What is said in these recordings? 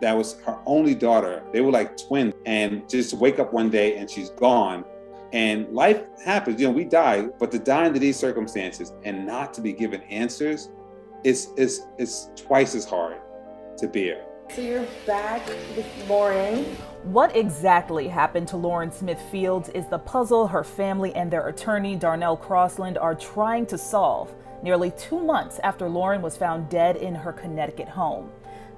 that was her only daughter. They were like twins, and just wake up one day and she's gone. And life happens, you know, we die, but to die under these circumstances and not to be given answers is is is twice as hard to bear. So you're back with Lauren. What exactly happened to Lauren Smith Fields is the puzzle her family and their attorney, Darnell Crosland, are trying to solve nearly two months after Lauren was found dead in her Connecticut home.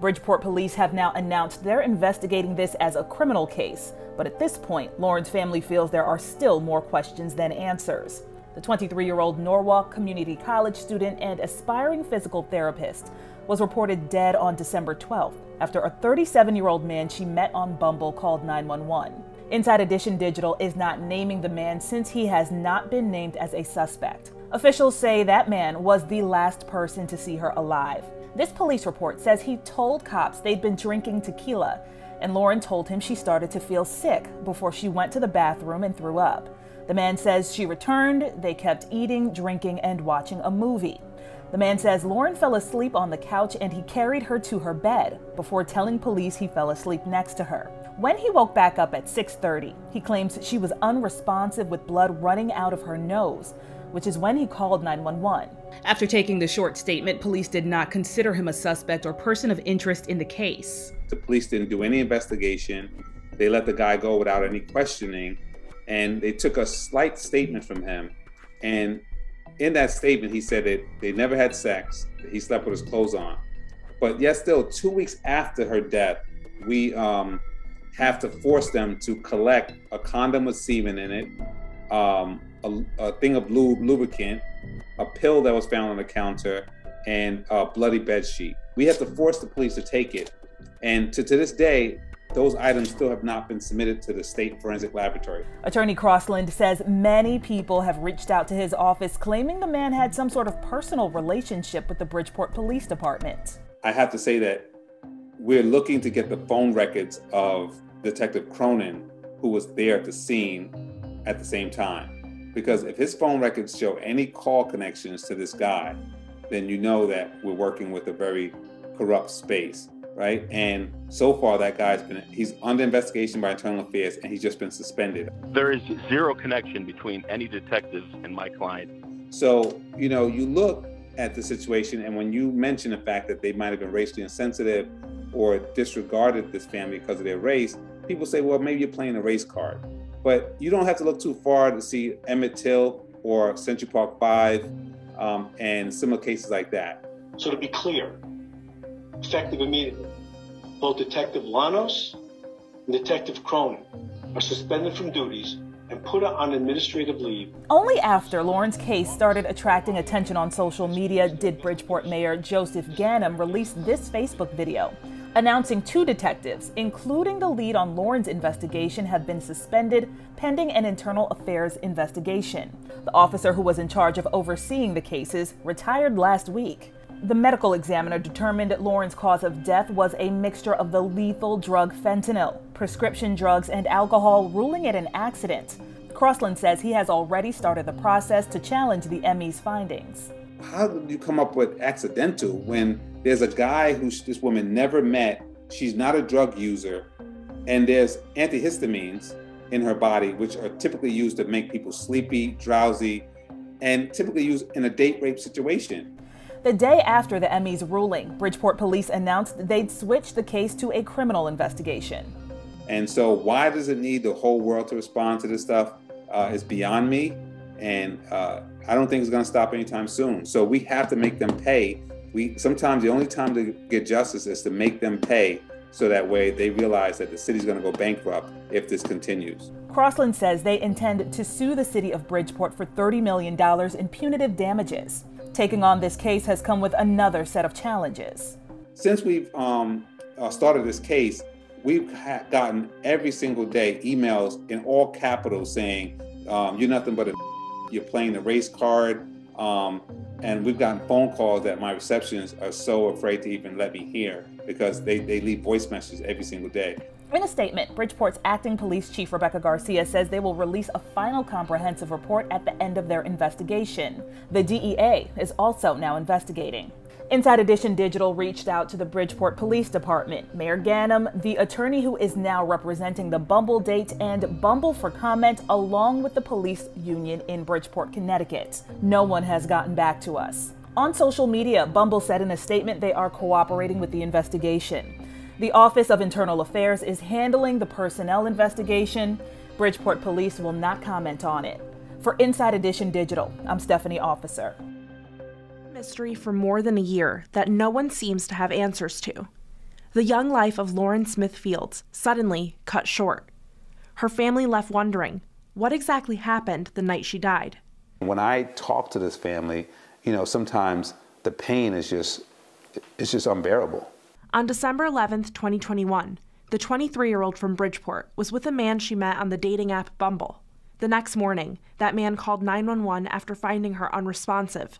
Bridgeport police have now announced they're investigating this as a criminal case, but at this point, Lauren's family feels there are still more questions than answers. The 23 year old Norwalk Community College student and aspiring physical therapist was reported dead on December 12th after a 37 year old man she met on Bumble called 911. Inside Edition Digital is not naming the man since he has not been named as a suspect. Officials say that man was the last person to see her alive. This police report says he told cops they'd been drinking tequila, and Lauren told him she started to feel sick before she went to the bathroom and threw up. The man says she returned, they kept eating, drinking, and watching a movie. The man says Lauren fell asleep on the couch and he carried her to her bed before telling police he fell asleep next to her. When he woke back up at 6:30, he claims she was unresponsive with blood running out of her nose, which is when he called 911. After taking the short statement, police did not consider him a suspect or person of interest in the case. The police didn't do any investigation. They let the guy go without any questioning, and they took a slight statement from him. And in that statement, he said that they never had sex, he slept with his clothes on. But yet, still, two weeks after her death, we um, have to force them to collect a condom with semen in it, um, a, a, thing of lube, lubricant, a pill that was found on the counter, and a bloody bed sheet. We have to force the police to take it. And to, to this day, those items still have not been submitted to the state forensic laboratory. Attorney Crosland says many people have reached out to his office claiming the man had some sort of personal relationship with the Bridgeport Police Department. I have to say that we're looking to get the phone records of Detective Cronin, who was there at the scene at the same time. Because if his phone records show any call connections to this guy, then you know that we're working with a very corrupt space, right? And so far, that guy's been, he's under investigation by Internal Affairs and he's just been suspended. There is zero connection between any detectives and my client. So, you know, you look at the situation, and when you mention the fact that they might have been racially insensitive or disregarded this family because of their race, people say, well, maybe you're playing a race card. But you don't have to look too far to see Emmett Till or Central Park Five um, and similar cases like that. So to be clear, effective immediately, both Detective Llanos and Detective Cronin are suspended from duties and put on administrative leave. Only after Lauren's case started attracting attention on social media did Bridgeport Mayor Joseph Ganim release this Facebook video announcing two detectives, including the lead on Lauren's investigation, have been suspended pending an internal affairs investigation. The officer who was in charge of overseeing the cases retired last week. The medical examiner determined Lauren's cause of death was a mixture of the lethal drug fentanyl, prescription drugs, and alcohol, ruling it an accident. Crosland says he has already started the process to challenge the ME's findings. How did you come up with accidental when there's a guy who this woman never met. She's not a drug user. And there's antihistamines in her body, which are typically used to make people sleepy, drowsy, and typically used in a date rape situation. The day after the ME's ruling, Bridgeport police announced they'd switch the case to a criminal investigation. And so, why does it need the whole world to respond to this stuff uh, is beyond me. And uh, I don't think it's going to stop anytime soon. So, we have to make them pay we sometimes the only time to get justice is to make them pay so that way they realize that the city's going to go bankrupt if this continues. Crosland says they intend to sue the city of Bridgeport for $30 million in punitive damages. Taking on this case has come with another set of challenges. Since we've um, uh, started this case, we've ha- gotten every single day emails in all capitals saying, um, You're nothing but a you're playing the race card. Um, and we've gotten phone calls that my receptionists are so afraid to even let me hear because they, they leave voice messages every single day. In a statement, Bridgeport's acting police chief Rebecca Garcia says they will release a final comprehensive report at the end of their investigation. The DEA is also now investigating. Inside Edition Digital reached out to the Bridgeport Police Department, Mayor Ganim, the attorney who is now representing the Bumble date, and Bumble for comment, along with the police union in Bridgeport, Connecticut. No one has gotten back to us. On social media, Bumble said in a statement they are cooperating with the investigation. The Office of Internal Affairs is handling the personnel investigation. Bridgeport Police will not comment on it. For Inside Edition Digital, I'm Stephanie Officer mystery for more than a year that no one seems to have answers to. The young life of Lauren Smith Fields suddenly cut short. Her family left wondering what exactly happened the night she died. When I talk to this family, you know, sometimes the pain is just it's just unbearable. On December 11th, 2021, the 23-year-old from Bridgeport was with a man she met on the dating app Bumble. The next morning, that man called 911 after finding her unresponsive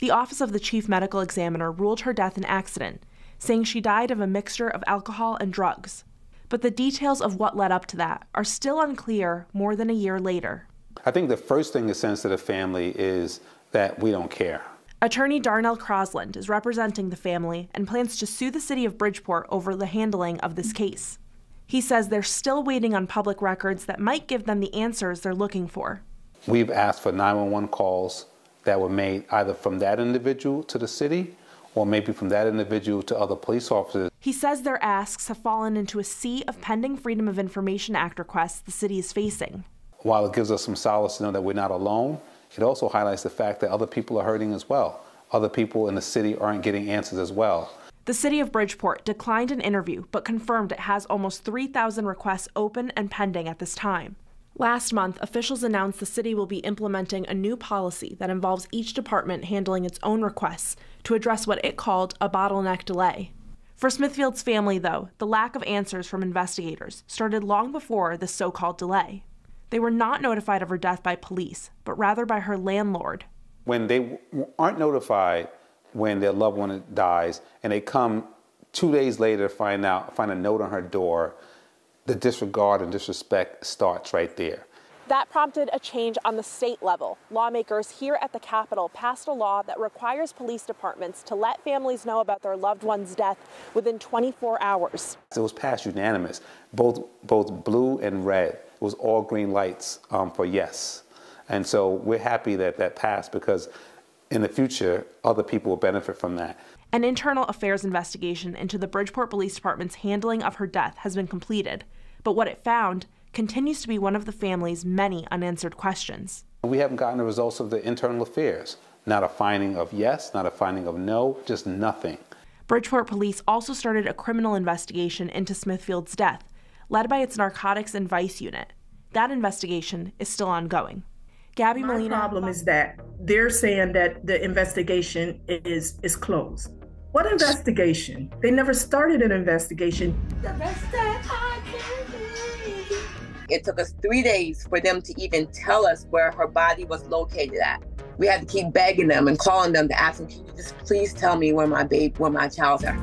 the Office of the Chief Medical Examiner ruled her death an accident, saying she died of a mixture of alcohol and drugs. But the details of what led up to that are still unclear more than a year later. I think the first thing to sense to the family is that we don't care. Attorney Darnell Crosland is representing the family and plans to sue the city of Bridgeport over the handling of this case. He says they're still waiting on public records that might give them the answers they're looking for. We've asked for 911 calls that were made either from that individual to the city or maybe from that individual to other police officers. He says their asks have fallen into a sea of pending Freedom of Information Act requests the city is facing. While it gives us some solace to know that we're not alone, it also highlights the fact that other people are hurting as well. Other people in the city aren't getting answers as well. The city of Bridgeport declined an interview but confirmed it has almost 3,000 requests open and pending at this time. Last month, officials announced the city will be implementing a new policy that involves each department handling its own requests to address what it called a bottleneck delay. For Smithfield's family, though, the lack of answers from investigators started long before the so called delay. They were not notified of her death by police, but rather by her landlord. When they aren't notified when their loved one dies, and they come two days later to find out, find a note on her door the disregard and disrespect starts right there. That prompted a change on the state level. Lawmakers here at the Capitol passed a law that requires police departments to let families know about their loved one's death within 24 hours. It was passed unanimous, both, both blue and red. It was all green lights um, for yes. And so we're happy that that passed because in the future, other people will benefit from that. An internal affairs investigation into the Bridgeport Police Department's handling of her death has been completed, but what it found continues to be one of the family's many unanswered questions. We haven't gotten the results of the internal affairs. Not a finding of yes, not a finding of no, just nothing. Bridgeport police also started a criminal investigation into Smithfield's death, led by its narcotics and vice unit. That investigation is still ongoing. Gabby My Molina. problem is that they're saying that the investigation is is closed. What investigation? They never started an investigation. It took us three days for them to even tell us where her body was located at. We had to keep begging them and calling them to ask them, can you just please tell me where my babe, where my child's at?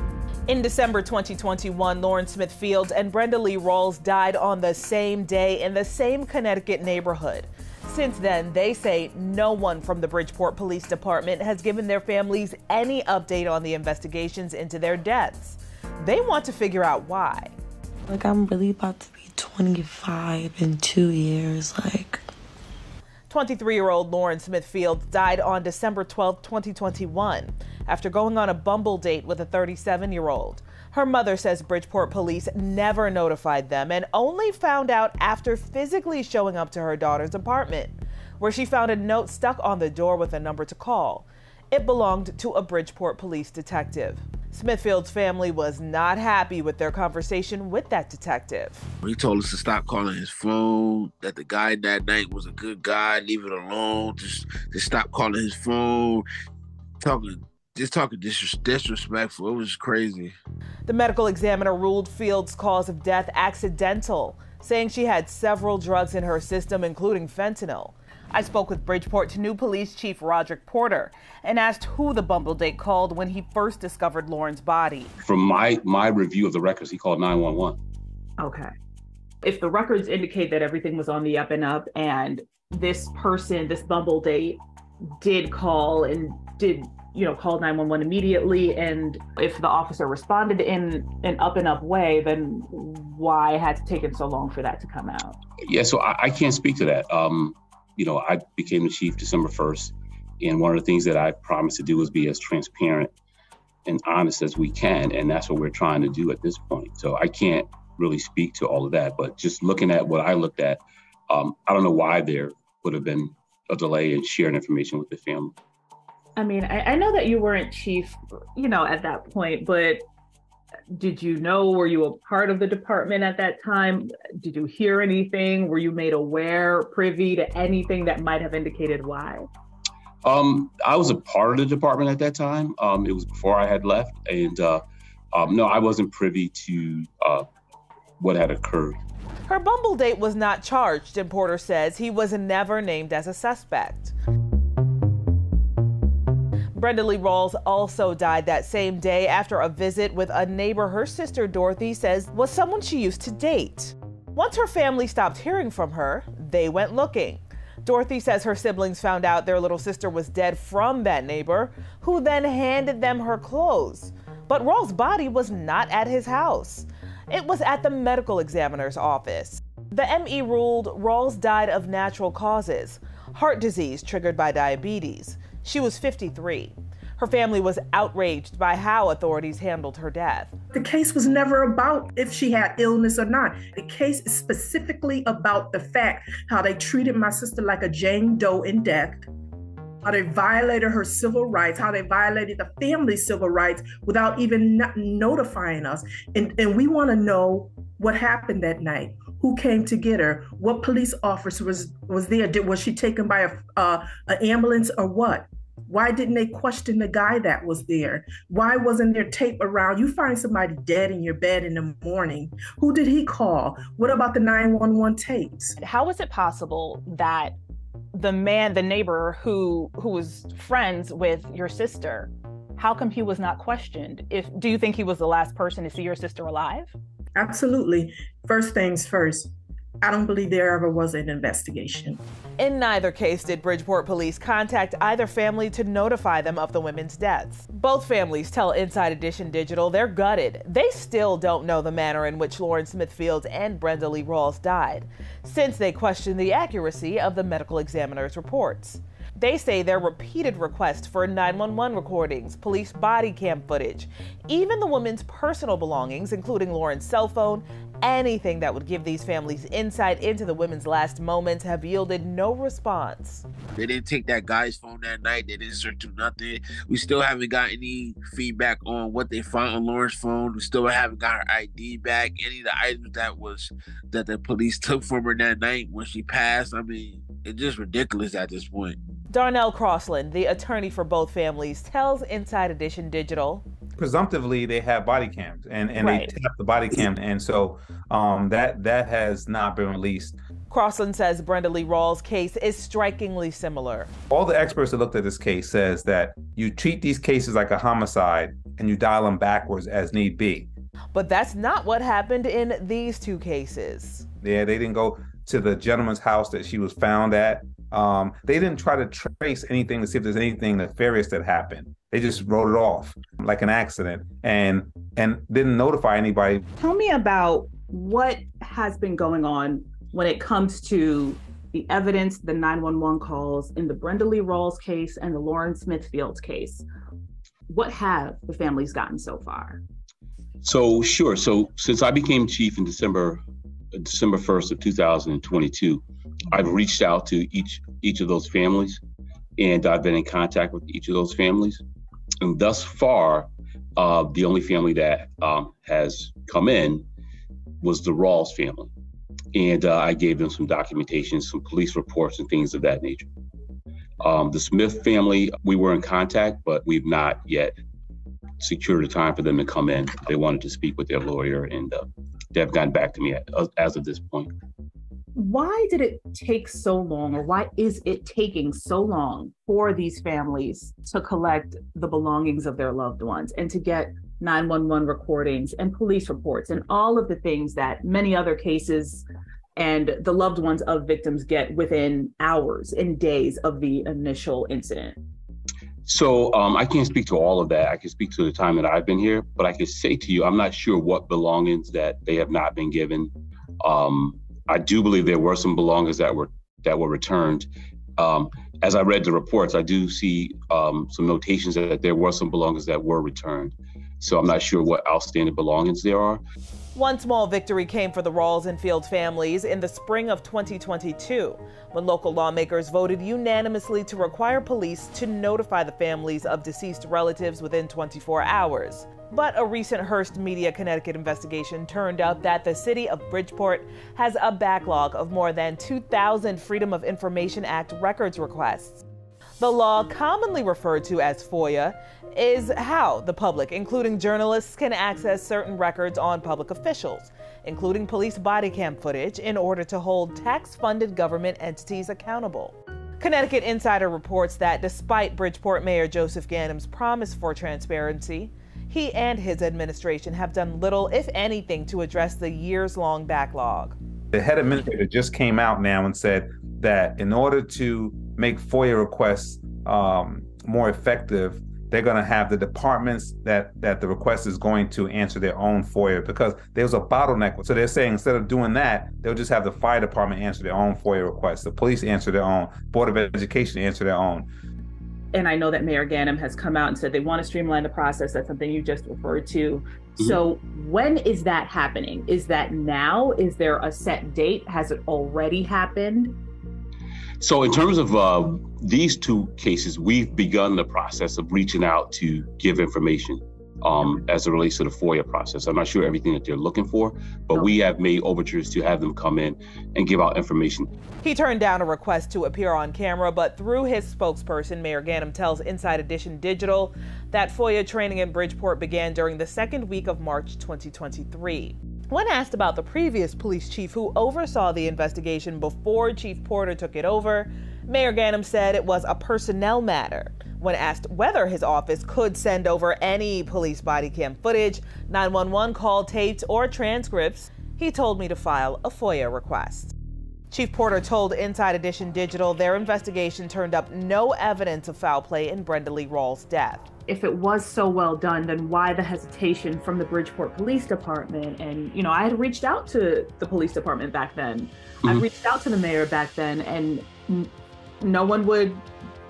In December 2021, Lauren Smith Fields and Brenda Lee Rawls died on the same day in the same Connecticut neighborhood. Since then, they say no one from the Bridgeport Police Department has given their families any update on the investigations into their deaths. They want to figure out why. Like, I'm really about to be 25 in two years. Like, 23 year old Lauren Smithfield died on December 12, 2021, after going on a Bumble date with a 37 year old. Her mother says Bridgeport police never notified them and only found out after physically showing up to her daughter's apartment, where she found a note stuck on the door with a number to call. It belonged to a Bridgeport police detective. Smithfield's family was not happy with their conversation with that detective. He told us to stop calling his phone, that the guy that night was a good guy, leave it alone, just, just stop calling his phone, talking just talking dis- disrespectful. It was crazy. The medical examiner ruled Fields' cause of death accidental, saying she had several drugs in her system, including fentanyl. I spoke with Bridgeport new police chief Roderick Porter and asked who the Bumble date called when he first discovered Lauren's body. From my my review of the records, he called 911. Okay. If the records indicate that everything was on the up and up and this person, this Bumble date, did call and did you know, called 911 immediately? And if the officer responded in an up and up way, then why had it taken so long for that to come out? Yeah, so I, I can't speak to that. Um, you know, I became the chief December 1st. And one of the things that I promised to do was be as transparent and honest as we can. And that's what we're trying to do at this point. So I can't really speak to all of that. But just looking at what I looked at, um, I don't know why there would have been a delay in sharing information with the family. I mean, I, I know that you weren't chief, you know, at that point, but did you know were you a part of the department at that time? Did you hear anything? Were you made aware privy to anything that might have indicated why? Um, i was a part of the department at that time. Um, it was before i had left and uh, um, no i wasn't privy to uh, what had occurred. Her bumble date was not charged and porter says he was never named as a suspect Brenda Lee Rawls also died that same day after a visit with a neighbor her sister Dorothy says was someone she used to date. Once her family stopped hearing from her, they went looking. Dorothy says her siblings found out their little sister was dead from that neighbor, who then handed them her clothes. But Rawls' body was not at his house. It was at the medical examiner's office. The ME ruled Rawls died of natural causes, heart disease triggered by diabetes. She was 53. Her family was outraged by how authorities handled her death. The case was never about if she had illness or not. The case is specifically about the fact how they treated my sister like a Jane Doe in death, how they violated her civil rights, how they violated the family's civil rights without even notifying us. And, and we want to know what happened that night who came to get her what police officer was was there Did, was she taken by a uh, an ambulance or what why didn't they question the guy that was there? Why wasn't there tape around? You find somebody dead in your bed in the morning. Who did he call? What about the 911 tapes? How is it possible that the man, the neighbor who who was friends with your sister, how come he was not questioned? If do you think he was the last person to see your sister alive? Absolutely. First things first. I don't believe there ever was an investigation. In neither case did Bridgeport police contact either family to notify them of the women's deaths. Both families tell Inside Edition Digital they're gutted. They still don't know the manner in which Lauren Smithfield and Brenda Lee Rawls died, since they question the accuracy of the medical examiner's reports. They say their repeated requests for 911 recordings, police body cam footage, even the woman's personal belongings, including Lauren's cell phone, anything that would give these families insight into the women's last moments have yielded no response. They didn't take that guy's phone that night. They didn't search through nothing. We still haven't got any feedback on what they found on Lauren's phone. We still haven't got her ID back. Any of the items that was that the police took from her that night when she passed. I mean, it's just ridiculous at this point. Darnell Crosland, the attorney for both families, tells Inside Edition Digital. Presumptively, they have body cams, and, and right. they tap the body cam, and so um, that that has not been released. Crosland says Brenda Lee Rawls' case is strikingly similar. All the experts that looked at this case says that you treat these cases like a homicide and you dial them backwards as need be. But that's not what happened in these two cases. Yeah, they didn't go to the gentleman's house that she was found at. Um, they didn't try to trace anything to see if there's anything nefarious that happened. They just wrote it off like an accident and and didn't notify anybody. Tell me about what has been going on when it comes to the evidence, the 911 calls in the Brenda Lee Rawls case and the Lauren Smithfield case. What have the families gotten so far? So sure. So since I became chief in December December 1st of 2022, I've reached out to each each of those families, and I've been in contact with each of those families. And thus far, uh, the only family that um, has come in was the Rawls family, and uh, I gave them some documentation, some police reports, and things of that nature. Um, the Smith family, we were in contact, but we've not yet secured a time for them to come in. They wanted to speak with their lawyer, and uh, they've gotten back to me as of this point why did it take so long or why is it taking so long for these families to collect the belongings of their loved ones and to get 911 recordings and police reports and all of the things that many other cases and the loved ones of victims get within hours and days of the initial incident So um, I can't speak to all of that. I can speak to the time that I've been here, but I can say to you, I'm not sure what belongings that they have not been given. Um, I do believe there were some belongings that were that were returned. Um, as I read the reports, I do see um, some notations that there were some belongings that were returned. So I'm not sure what outstanding belongings there are. One small victory came for the Rawls and Field families in the spring of 2022 when local lawmakers voted unanimously to require police to notify the families of deceased relatives within 24 hours. But a recent Hearst Media Connecticut investigation turned out that the city of Bridgeport has a backlog of more than 2,000 Freedom of Information Act records requests. The law, commonly referred to as FOIA, is how the public, including journalists, can access certain records on public officials, including police body cam footage, in order to hold tax funded government entities accountable. Connecticut Insider reports that despite Bridgeport Mayor Joseph Ganim's promise for transparency, he and his administration have done little, if anything, to address the years long backlog. The head administrator just came out now and said that in order to make FOIA requests um, more effective, they're going to have the departments that that the request is going to answer their own FOIA because there's a bottleneck. So they're saying instead of doing that, they'll just have the fire department answer their own FOIA requests, the police answer their own, board of education answer their own. And I know that Mayor Ganim has come out and said they want to streamline the process. That's something you just referred to. Mm-hmm. So when is that happening? Is that now? Is there a set date? Has it already happened? So, in terms of uh, these two cases, we've begun the process of reaching out to give information um, as it relates to the FOIA process. I'm not sure everything that they're looking for, but we have made overtures to have them come in and give out information. He turned down a request to appear on camera, but through his spokesperson, Mayor Ganim tells Inside Edition Digital that FOIA training in Bridgeport began during the second week of March 2023. When asked about the previous police chief who oversaw the investigation before Chief Porter took it over, Mayor Ganim said it was a personnel matter. When asked whether his office could send over any police body cam footage, 911 call tapes, or transcripts, he told me to file a FOIA request. Chief Porter told Inside Edition Digital their investigation turned up no evidence of foul play in Brenda Lee Rawls' death if it was so well done, then why the hesitation from the Bridgeport Police Department? And, you know, I had reached out to the police department back then. Mm-hmm. I reached out to the mayor back then, and n- no one would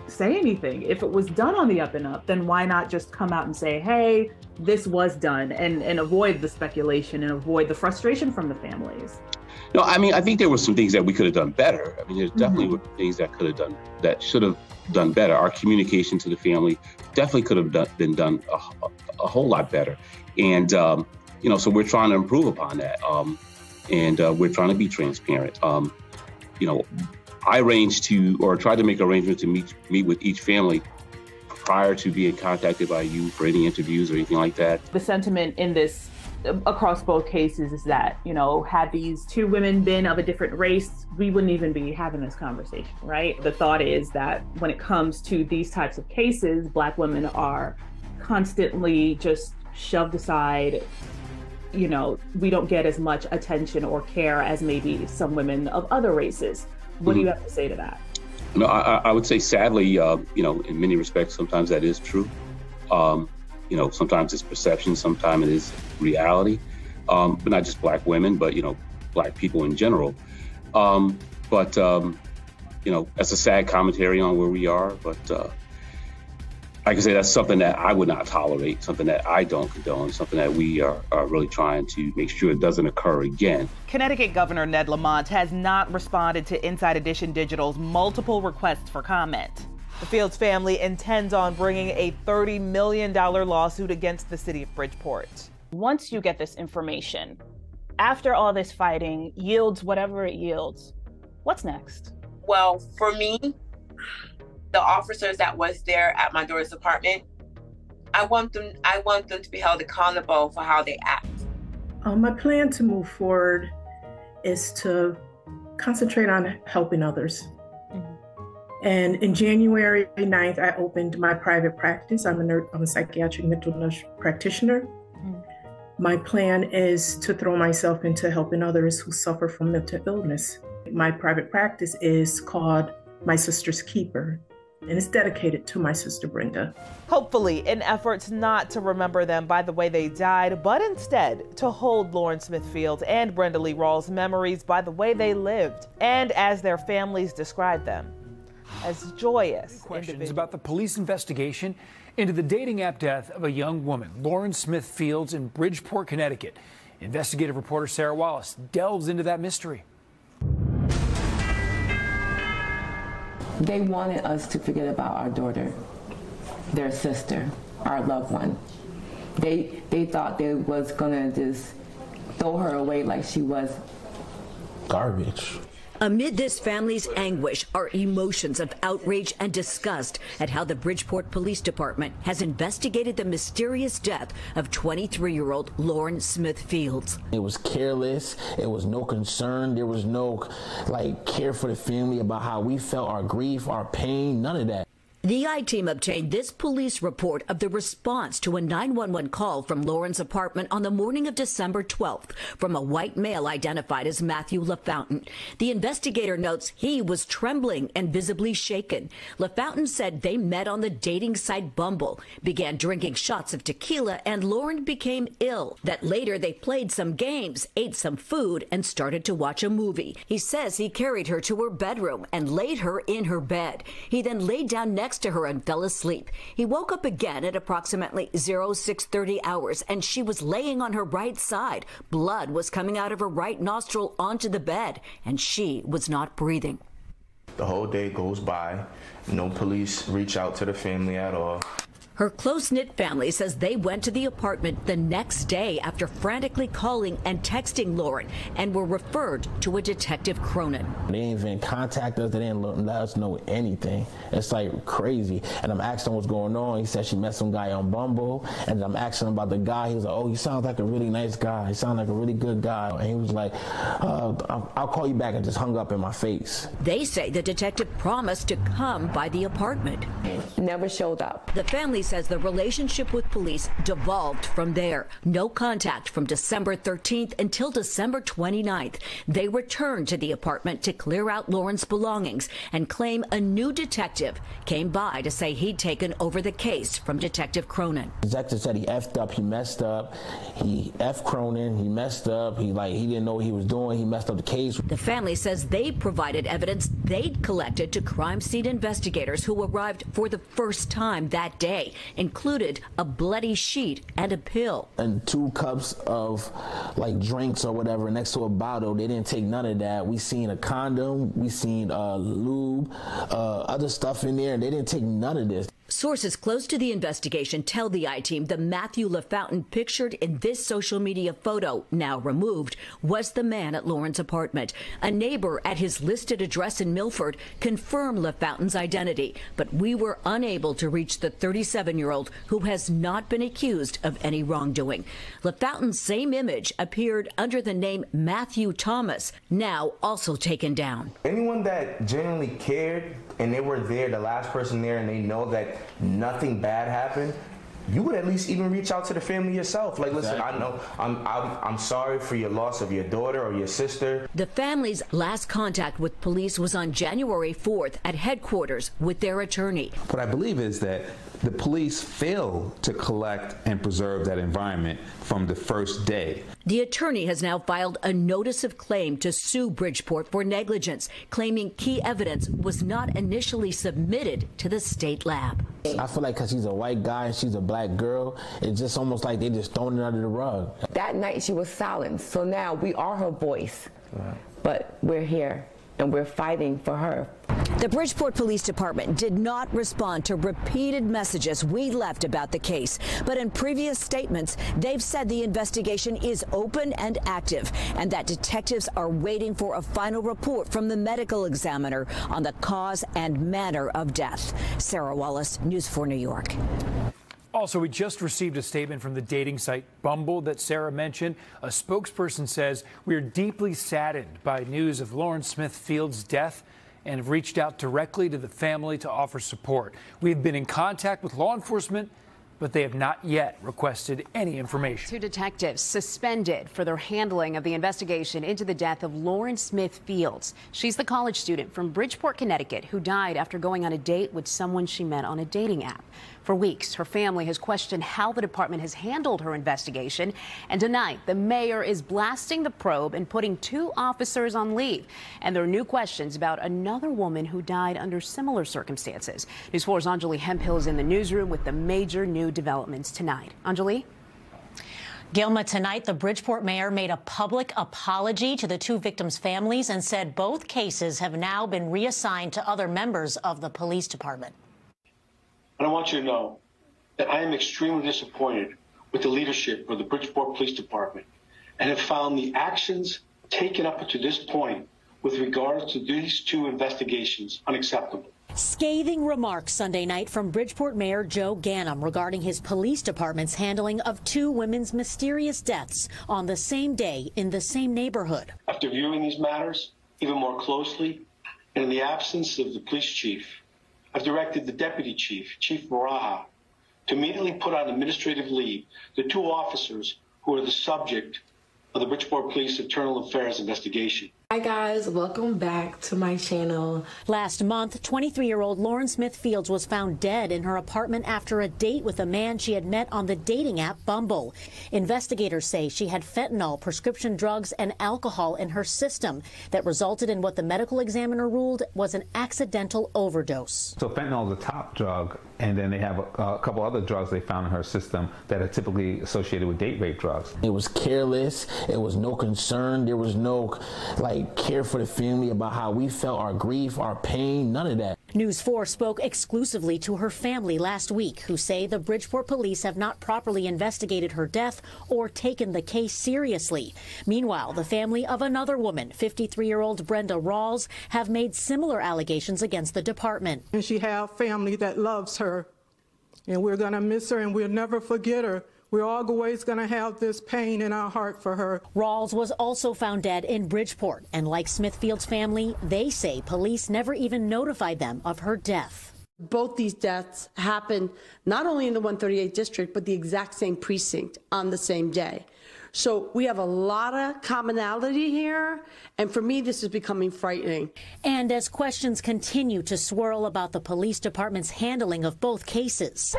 say anything. If it was done on the up and up, then why not just come out and say, hey, this was done and, and avoid the speculation and avoid the frustration from the families? No, I mean, I think there were some things that we could have done better. I mean, there's definitely mm-hmm. were things that could have done that should have done better. Our communication to the family definitely could have done, been done a, a, whole lot better. And, um, you know, so we're trying to improve upon that. Um, and uh, we're trying to be transparent. Um, you know, I arranged to, or tried to make arrangements to meet, meet with each family prior to being contacted by you for any interviews or anything like that. The sentiment in this across both cases is that you know had these two women been of a different race we wouldn't even be having this conversation right? The thought is that when it comes to these types of cases black women are constantly just shoved aside. You know we don't get as much attention or care as maybe some women of other races what mm-hmm. do you have to say to that no i, I would say sadly uh, you know in many respects sometimes that is true um, you know, sometimes it's perception, sometimes it is reality. Um, but not just black women, but you know, black people in general. Um, but um, you know, that's a sad commentary on where we are. But uh, like I say, that's something that I would not tolerate, something that I don't condone, something that we are, are really trying to make sure it doesn't occur again. Connecticut Governor Ned Lamont has not responded to Inside Edition Digital's multiple requests for comment. The Fields family intends on bringing a $30 million lawsuit against the city of Bridgeport. Once you get this information, after all this fighting yields whatever it yields, what's next? Well, for me, the officers that was there at my daughter's apartment, I want them I want them to be held accountable for how they act. Um, my plan to move forward is to concentrate on helping others. And in January 9th, I opened my private practice. I'm a, nerd, I'm a psychiatric mental nurse practitioner. Mm-hmm. My plan is to throw myself into helping others who suffer from mental illness. My private practice is called My Sister's Keeper. And it's dedicated to my sister Brenda. Hopefully, in efforts not to remember them by the way they died, but instead to hold Lauren Smith Fields and Brenda Lee Rawls' memories by the way they lived and as their families described them as joyous. Questions about the police investigation into the dating app death of a young woman, Lauren Smith Fields, in Bridgeport, Connecticut. Investigative reporter Sarah Wallace delves into that mystery. They wanted us to forget about our daughter, their sister, our loved one. They they thought they was gonna just throw her away like she was garbage. Amid this family's anguish are emotions of outrage and disgust at how the Bridgeport Police Department has investigated the mysterious death of 23 year old Lauren Smith Fields. It was careless, it was no concern, there was no like care for the family about how we felt, our grief, our pain, none of that. The I team obtained this police report of the response to a 911 call from Lauren's apartment on the morning of December 12th from a white male identified as Matthew LaFountain. The investigator notes he was trembling and visibly shaken. LaFountain said they met on the dating site Bumble, began drinking shots of tequila, and Lauren became ill. That later they played some games, ate some food, and started to watch a movie. He says he carried her to her bedroom and laid her in her bed. He then laid down next next to her and fell asleep. He woke up again at approximately 0630 hours and she was laying on her right side. Blood was coming out of her right nostril onto the bed and she was not breathing. The whole day goes by. No police reach out to the family at all. Her close knit family says they went to the apartment the next day after frantically calling and texting Lauren and were referred to a detective Cronin. They didn't even contact us, they didn't let us know anything. It's like crazy. And I'm asking what's going on. He said she met some guy on Bumble, and I'm asking about the guy. He was like, Oh, he sounds like a really nice guy. He sounds like a really good guy. And he was like, uh, I'll call you back and just hung up in my face. They say the detective promised to come by the apartment. Never showed up. The family says the relationship with police devolved from there. No contact from December 13th until December 29th. They returned to the apartment to clear out Lauren's belongings and claim a new detective came by to say he'd taken over the case from Detective Cronin. Detective said he effed up, he messed up, he effed Cronin, he messed up, he like he didn't know what he was doing, he messed up the case. The family says they provided evidence they'd collected to crime scene investigators who arrived for the first time that day included a bloody sheet and a pill. And two cups of like drinks or whatever next to a bottle. They didn't take none of that. We seen a condom, we seen uh, lube, uh, other stuff in there, and they didn't take none of this. Sources close to the investigation tell the I team the Matthew LaFountain pictured in this social media photo, now removed, was the man at Lauren's apartment. A neighbor at his listed address in Milford confirmed LaFountain's identity, but we were unable to reach the 37 year old who has not been accused of any wrongdoing. LaFountain's same image appeared under the name Matthew Thomas, now also taken down. Anyone that genuinely cared and they were there, the last person there, and they know that nothing bad happened, you would at least even reach out to the family yourself. Like, listen, exactly. I know I'm, I'm I'm sorry for your loss of your daughter or your sister. The family's last contact with police was on January 4th at headquarters with their attorney. What I believe is that the police failed to collect and preserve that environment from the first day. The attorney has now filed a notice of claim to sue Bridgeport for negligence, claiming key evidence was not initially submitted to the state lab. I feel like because he's a white guy and she's a black girl, it's just almost like they just thrown it under the rug. That night she was silenced, so now we are her voice. Right. But we're here and we're fighting for her. The Bridgeport Police Department did not respond to repeated messages we left about the case, but in previous statements, they've said the investigation is open and active and that detectives are waiting for a final report from the medical examiner on the cause and manner of death. Sarah Wallace, News 4 New York. Also, we just received a statement from the dating site Bumble that Sarah mentioned. A spokesperson says we are deeply saddened by news of Lauren Smith Field's death and have reached out directly to the family to offer support. We have been in contact with law enforcement, but they have not yet requested any information. Two detectives suspended for their handling of the investigation into the death of Lauren Smith Fields. She's the college student from Bridgeport, Connecticut, who died after going on a date with someone she met on a dating app. For weeks, her family has questioned how the department has handled her investigation. And tonight, the mayor is blasting the probe and putting two officers on leave. And there are new questions about another woman who died under similar circumstances. News 4's Anjali Hemphill is in the newsroom with the major new developments tonight. Anjali? Gilma, tonight the Bridgeport mayor made a public apology to the two victims' families and said both cases have now been reassigned to other members of the police department. And I want you to know that I am extremely disappointed with the leadership of the Bridgeport Police Department and have found the actions taken up to this point with regards to these two investigations unacceptable. Scathing remarks Sunday night from Bridgeport Mayor Joe Ganim regarding his police department's handling of two women's mysterious deaths on the same day in the same neighborhood. After viewing these matters even more closely, and in the absence of the police chief, I've directed the deputy chief, Chief Baraha, to immediately put on administrative leave the two officers who are the subject of the Bridgeport Police Internal Affairs investigation. Hi guys, welcome back to my channel. Last month, 23-year-old Lauren Smith Fields was found dead in her apartment after a date with a man she had met on the dating app Bumble. Investigators say she had fentanyl, prescription drugs, and alcohol in her system that resulted in what the medical examiner ruled was an accidental overdose. So fentanyl is a top drug, and then they have a, a couple other drugs they found in her system that are typically associated with date rape drugs. It was careless. It was no concern. There was no like care for the family about how we felt, our grief, our pain, none of that. News 4 spoke exclusively to her family last week, who say the Bridgeport police have not properly investigated her death or taken the case seriously. Meanwhile, the family of another woman, 53 year old Brenda Rawls, have made similar allegations against the department. And she has family that loves her, and we're going to miss her and we'll never forget her. We're always going to have this pain in our heart for her. Rawls was also found dead in Bridgeport, and like Smithfield's family, they say police never even notified them of her death. Both these deaths happened not only in the 138 district, but the exact same precinct on the same day. So we have a lot of commonality here, and for me, this is becoming frightening. And as questions continue to swirl about the police department's handling of both cases.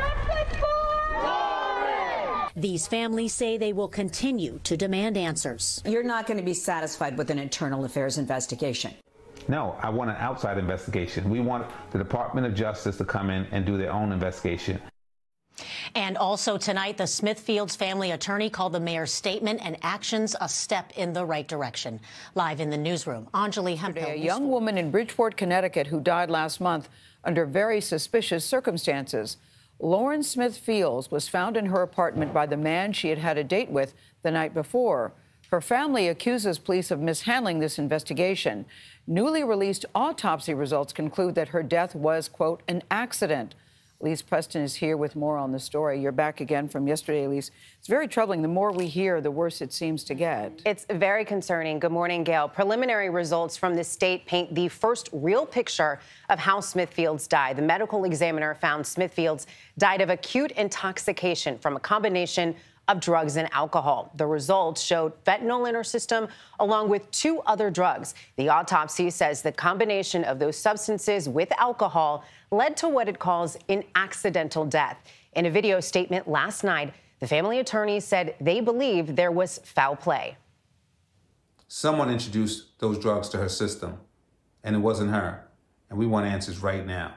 These families say they will continue to demand answers. You're not going to be satisfied with an internal affairs investigation. No, I want an outside investigation. We want the Department of Justice to come in and do their own investigation. And also tonight, the Smithfields family attorney called the mayor's statement and actions a step in the right direction. Live in the newsroom, Anjali Hemphill. A young woman in Bridgeport, Connecticut, who died last month under very suspicious circumstances. Lauren Smith Fields was found in her apartment by the man she had had a date with the night before. Her family accuses police of mishandling this investigation. Newly released autopsy results conclude that her death was, quote, an accident. Elise Preston is here with more on the story. You're back again from yesterday, Elise. It's very troubling. The more we hear, the worse it seems to get. It's very concerning. Good morning, Gail. Preliminary results from the state paint the first real picture of how Smithfields died. The medical examiner found Smithfields died of acute intoxication from a combination of drugs and alcohol. The results showed fentanyl in her system, along with two other drugs. The autopsy says the combination of those substances with alcohol led to what it calls an accidental death. In a video statement last night, the family attorney said they believe there was foul play. Someone introduced those drugs to her system, and it wasn't her. And we want answers right now.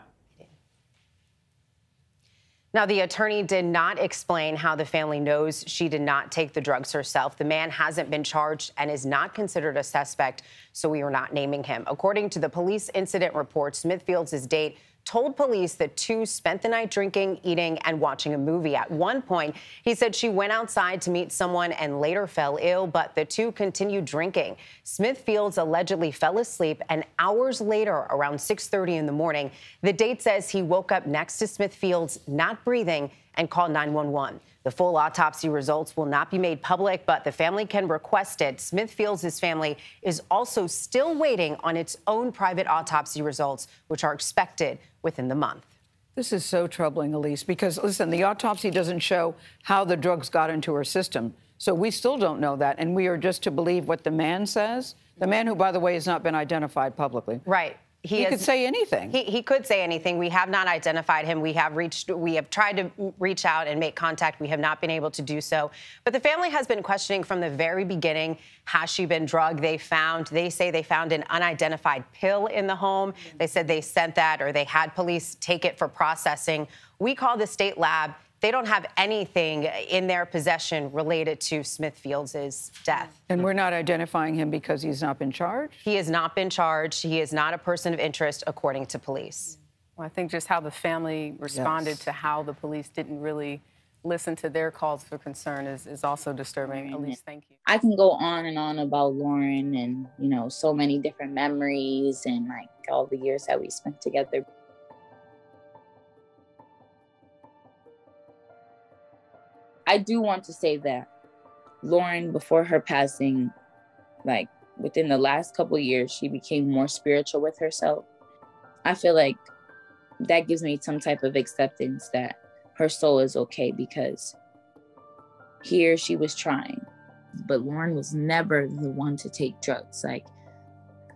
Now, the attorney did not explain how the family knows she did not take the drugs herself. The man hasn't been charged and is not considered a suspect, so we are not naming him. According to the police incident report, Smithfield's is date told police that two spent the night drinking, eating, and watching a movie. At one point, he said she went outside to meet someone and later fell ill, but the two continued drinking. Smithfields allegedly fell asleep, and hours later, around 6:30 in the morning, the date says he woke up next to Smithfields, not breathing, and call 911. The full autopsy results will not be made public, but the family can request it. Smithfields' his family is also still waiting on its own private autopsy results, which are expected within the month. This is so troubling, Elise, because listen, the autopsy doesn't show how the drugs got into her system. So we still don't know that. And we are just to believe what the man says. The man who, by the way, has not been identified publicly. Right. He, is- could say anything. He, he could say anything. We have not identified him. We have reached, we have tried to reach out and make contact. We have not been able to do so. But the family has been questioning from the very beginning: Has she been drugged? They found, they say they found an unidentified pill in the home. Mm-hmm. They said they sent that, or they had police take it for processing. We call the state lab. They don't have anything in their possession related to Smith Fields' death. And we're not identifying him because he's not been charged? He has not been charged. He is not a person of interest, according to police. Well, I think just how the family responded Yes. to how the police didn't really listen to their calls for concern is, is also disturbing. At least, thank you. I can go on and on about Lauren and, you know, so many different memories and like all the years that we spent together. I do want to say that Lauren, before her passing, like within the last couple years, she became more spiritual with herself. I feel like that gives me some type of acceptance that her soul is okay because here she was trying, but Lauren was never the one to take drugs. Like,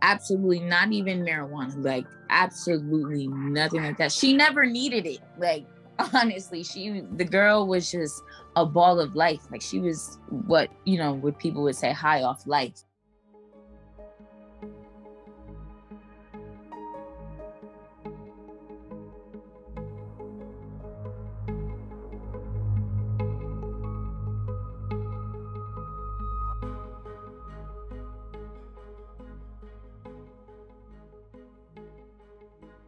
absolutely not even marijuana, like, absolutely nothing like that. She never needed it. Like, honestly, she, the girl was just a ball of life. Like, she was what, you know, what people would say high off life.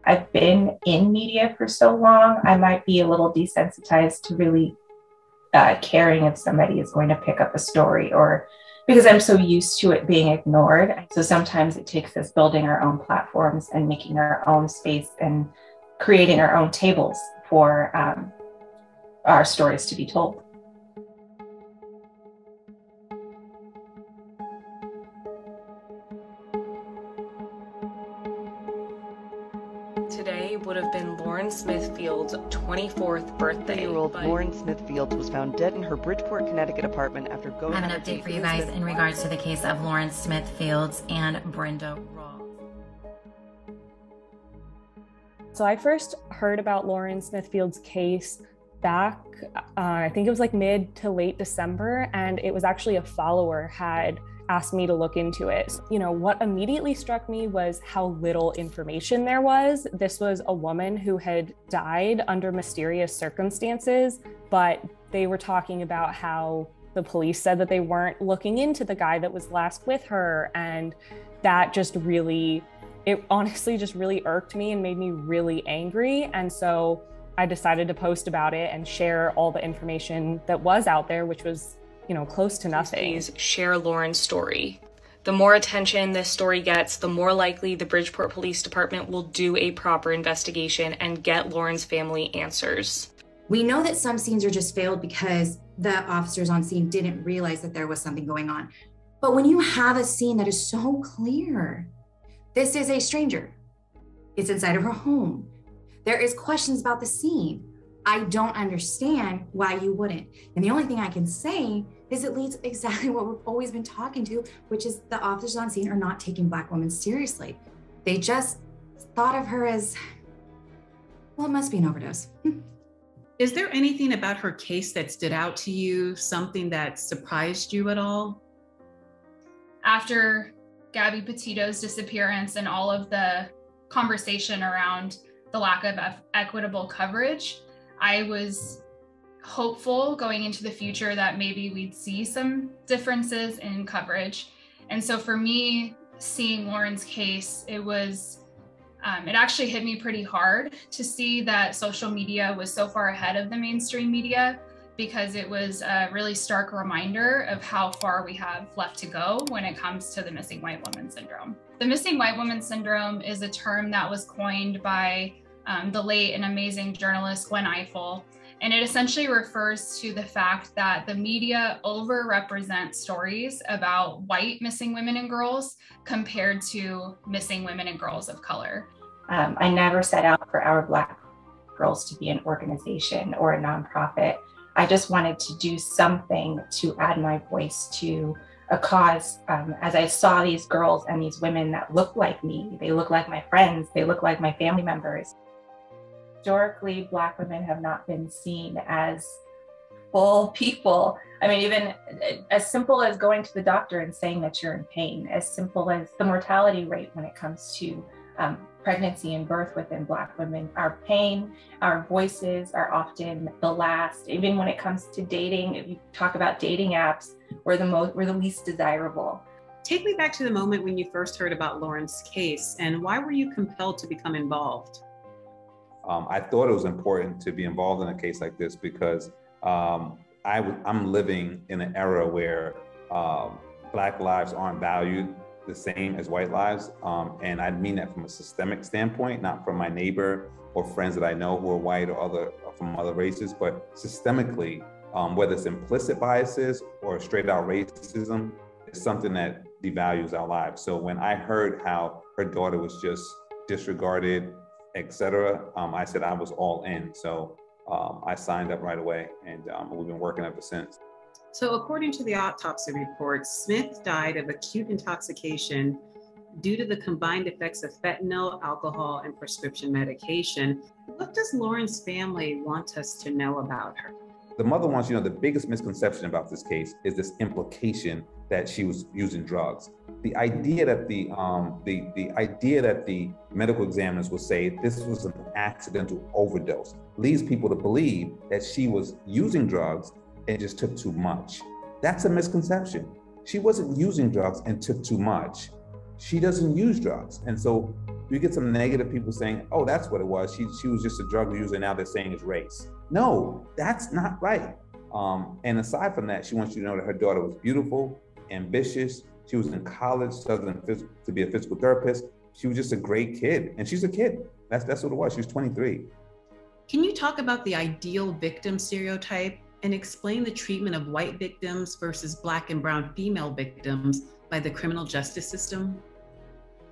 I've been in media for so long, I might be a little desensitized to really uh, caring if somebody is going to pick up a story or because I'm so used to it being ignored. So sometimes it takes us building our own platforms and making our own space and creating our own tables for um, our stories to be told. 24th birthday. year-old Lauren Smith Fields was found dead in her Bridgeport, Connecticut apartment after going I have an update for you guys Elizabeth in regards to the case of Lauren Smith Fields and Brenda Rawls. So I first heard about Lauren Smithfield's case back, uh, I think it was like mid to late December, and it was actually a follower had asked me to look into it. You know, what immediately struck me was how little information there was. This was a woman who had died under mysterious circumstances, but they were talking about how the police said that they weren't looking into the guy that was last with her and that just really it honestly just really irked me and made me really angry. And so I decided to post about it and share all the information that was out there, which was, you know, close to nothing. Please share Lauren's story. The more attention this story gets, the more likely the Bridgeport Police Department will do a proper investigation and get Lauren's family answers. We know that some scenes are just failed because the officers on scene didn't realize that there was something going on. But when you have a scene that is so clear, this is a stranger. It's inside of her home. There is questions about the scene. I don't understand why you wouldn't. And the only thing I can say is it leads exactly what we've always been talking to, which is the officers on scene are not taking black women seriously. They just thought of her as well, it must be an overdose. Is there anything about her case that stood out to you, something that surprised you at all? after Gabby Petito's disappearance and all of the conversation around the lack of equitable coverage, I was hopeful going into the future that maybe we'd see some differences in coverage. And so for me, seeing Lauren's case, it was um, it actually hit me pretty hard to see that social media was so far ahead of the mainstream media because it was a really stark reminder of how far we have left to go when it comes to the missing white woman syndrome. The missing white woman syndrome is a term that was coined by um, the late and amazing journalist Gwen Ifill. And it essentially refers to the fact that the media overrepresents stories about white missing women and girls compared to missing women and girls of color. Um, I never set out for our Black Girls to be an organization or a nonprofit. I just wanted to do something to add my voice to a cause. Um, as I saw these girls and these women that look like me, they look like my friends, they look like my family members. Historically, Black women have not been seen as full people. I mean, even as simple as going to the doctor and saying that you're in pain, as simple as the mortality rate when it comes to um, pregnancy and birth within Black women. Our pain, our voices are often the last. Even when it comes to dating, if you talk about dating apps, we're the most, we're the least desirable. Take me back to the moment when you first heard about Lauren's case, and why were you compelled to become involved? Um, I thought it was important to be involved in a case like this because um, I w- I'm living in an era where um, Black lives aren't valued the same as white lives. Um, and I mean that from a systemic standpoint, not from my neighbor or friends that I know who are white or other from other races, but systemically, um, whether it's implicit biases or straight out racism, it's something that devalues our lives. So when I heard how her daughter was just disregarded, etc., um, I said I was all in. So um, I signed up right away, and um, we've been working ever since. So, according to the autopsy report, Smith died of acute intoxication due to the combined effects of fentanyl, alcohol, and prescription medication. What does Lauren's family want us to know about her? The mother wants, you know, the biggest misconception about this case is this implication that she was using drugs. The idea that the um, the the idea that the medical examiners will say this was an accidental overdose leads people to believe that she was using drugs and just took too much. That's a misconception. She wasn't using drugs and took too much. She doesn't use drugs, and so you get some negative people saying, "Oh, that's what it was. She she was just a drug user." Now they're saying it's race. No, that's not right. Um, and aside from that, she wants you to know that her daughter was beautiful, ambitious. She was in college, studying to be a physical therapist. She was just a great kid, and she's a kid. That's that's what it was. She was 23. Can you talk about the ideal victim stereotype and explain the treatment of white victims versus black and brown female victims by the criminal justice system?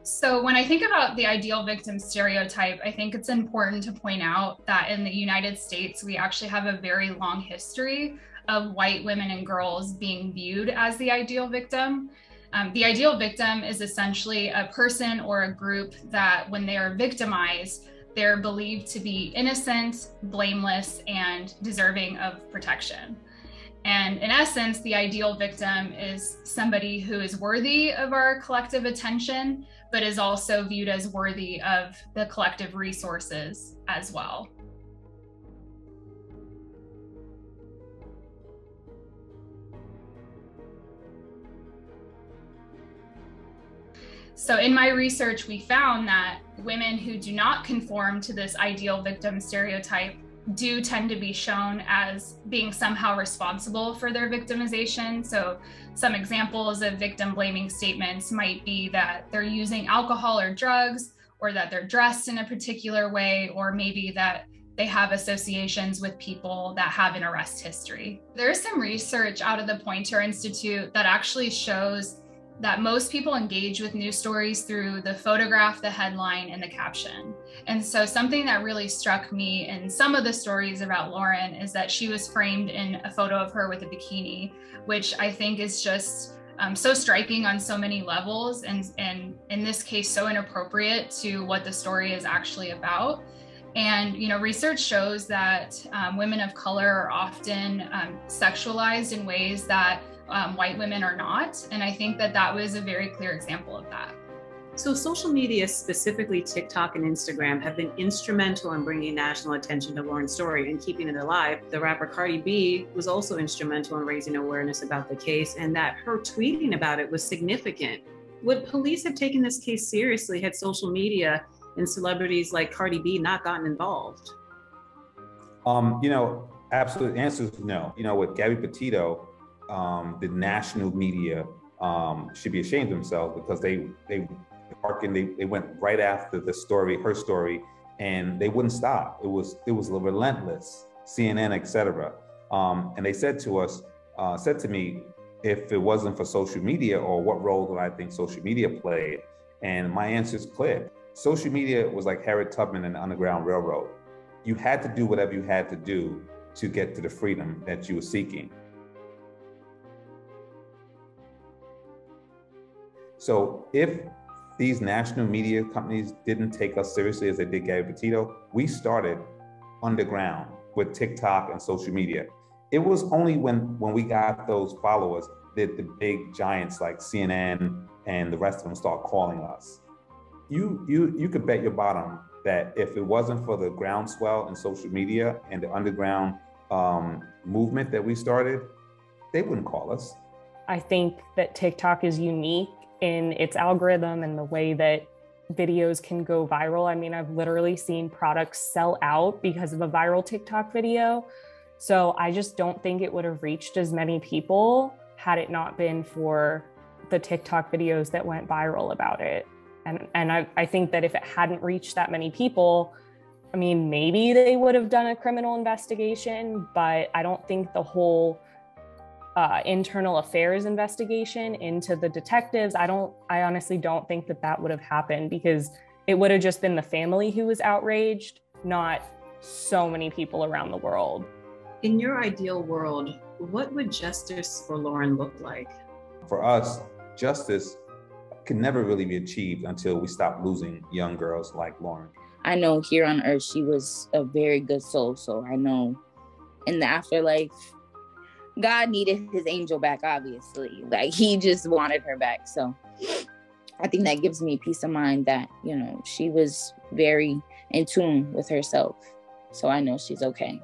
So, when I think about the ideal victim stereotype, I think it's important to point out that in the United States, we actually have a very long history of white women and girls being viewed as the ideal victim. Um, the ideal victim is essentially a person or a group that, when they are victimized, they're believed to be innocent, blameless, and deserving of protection. And in essence, the ideal victim is somebody who is worthy of our collective attention, but is also viewed as worthy of the collective resources as well. So, in my research, we found that women who do not conform to this ideal victim stereotype do tend to be shown as being somehow responsible for their victimization. So, some examples of victim blaming statements might be that they're using alcohol or drugs, or that they're dressed in a particular way, or maybe that they have associations with people that have an arrest history. There's some research out of the Poynter Institute that actually shows that most people engage with news stories through the photograph, the headline, and the caption. And so, something that really struck me in some of the stories about Lauren is that she was framed in a photo of her with a bikini, which I think is just um, so striking on so many levels, and, and in this case, so inappropriate to what the story is actually about. And you know, research shows that um, women of color are often um, sexualized in ways that um, white women are not. And I think that that was a very clear example of that. So, social media, specifically TikTok and Instagram, have been instrumental in bringing national attention to Lauren's story and keeping it alive. The rapper Cardi B was also instrumental in raising awareness about the case, and that her tweeting about it was significant. Would police have taken this case seriously had social media and celebrities like Cardi B not gotten involved? Um, you know, absolute answer is no. You know, with Gabby Petito, um, the national media um, should be ashamed of themselves because they they hearkened, they, they went right after the story, her story, and they wouldn't stop. It was it was relentless. CNN, etc. Um, and they said to us, uh, said to me, if it wasn't for social media, or what role do I think social media played? And my answer is clear. Social media was like Harriet Tubman and the Underground Railroad. you had to do whatever you had to do to get to the freedom that you were seeking. So if these national media companies didn't take us seriously as they did Gabby Petito, we started underground with TikTok and social media. It was only when when we got those followers that the big giants like CNN and the rest of them start calling us. You you you could bet your bottom that if it wasn't for the groundswell in social media and the underground um, movement that we started, they wouldn't call us. I think that TikTok is unique in its algorithm and the way that videos can go viral. I mean, I've literally seen products sell out because of a viral TikTok video. So I just don't think it would have reached as many people had it not been for the TikTok videos that went viral about it. And and I, I think that if it hadn't reached that many people, I mean, maybe they would have done a criminal investigation, but I don't think the whole uh, internal affairs investigation into the detectives, I don't, I honestly don't think that that would have happened because it would have just been the family who was outraged, not so many people around the world. In your ideal world, what would justice for Lauren look like? For us, justice can never really be achieved until we stop losing young girls like Lauren. I know here on earth she was a very good soul, so I know in the afterlife God needed his angel back, obviously. Like he just wanted her back. So I think that gives me peace of mind that, you know, she was very in tune with herself. So I know she's okay.